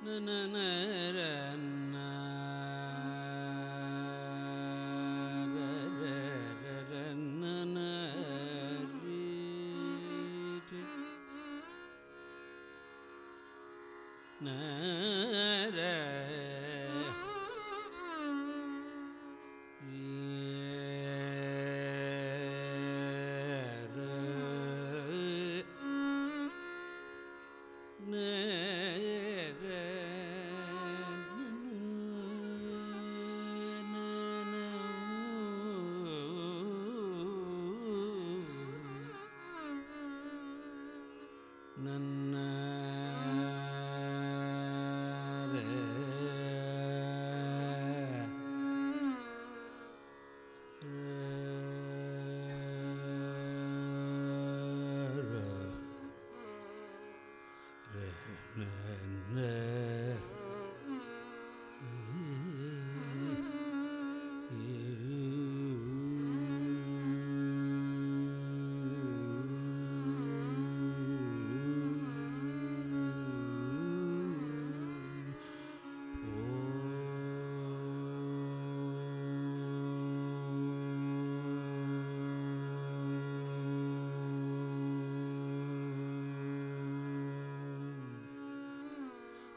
na na na na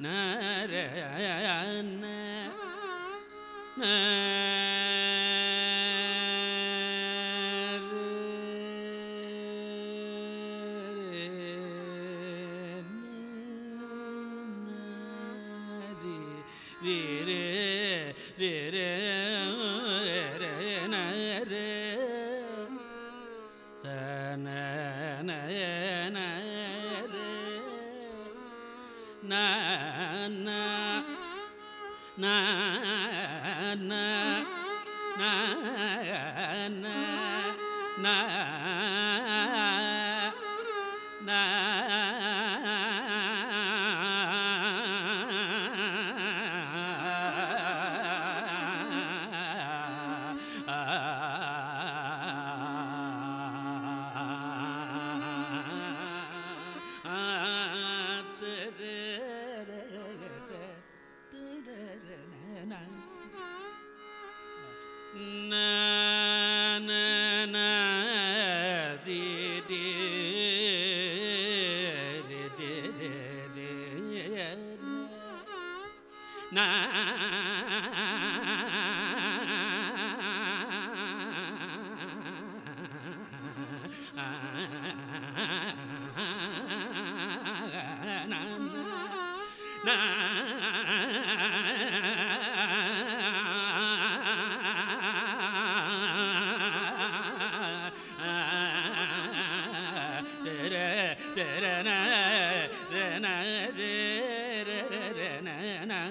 na na na na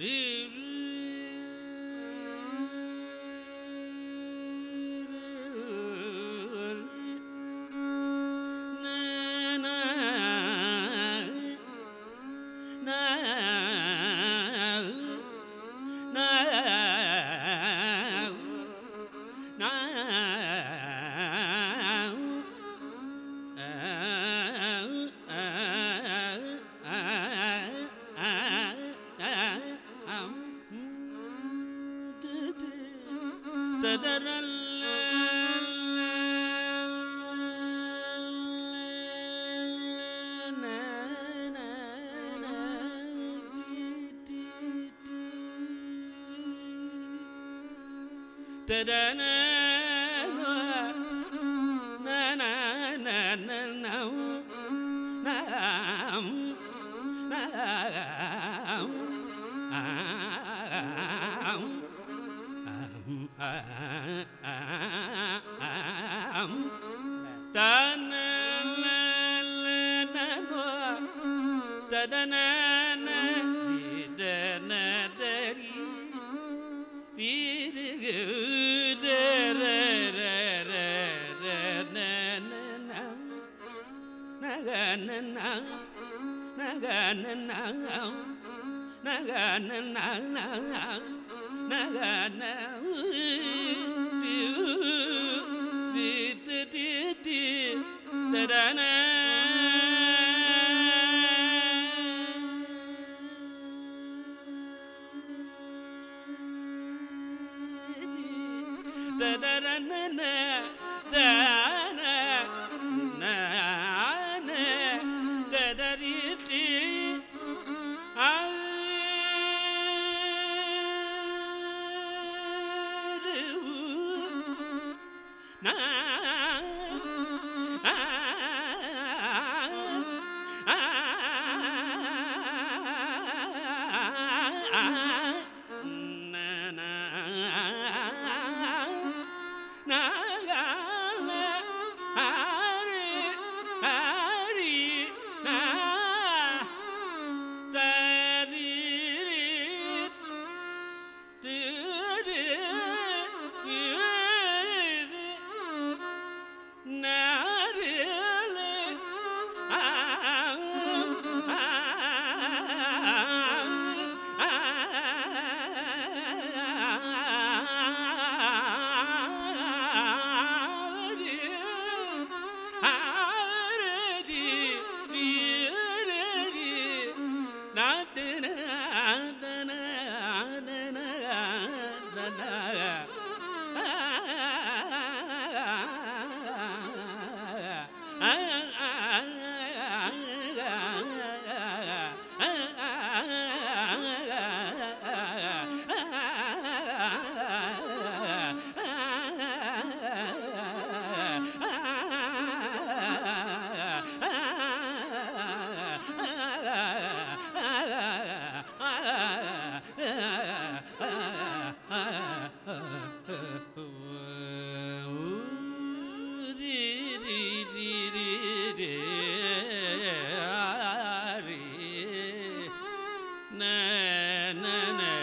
ರೀ தன na na na na na na na na na.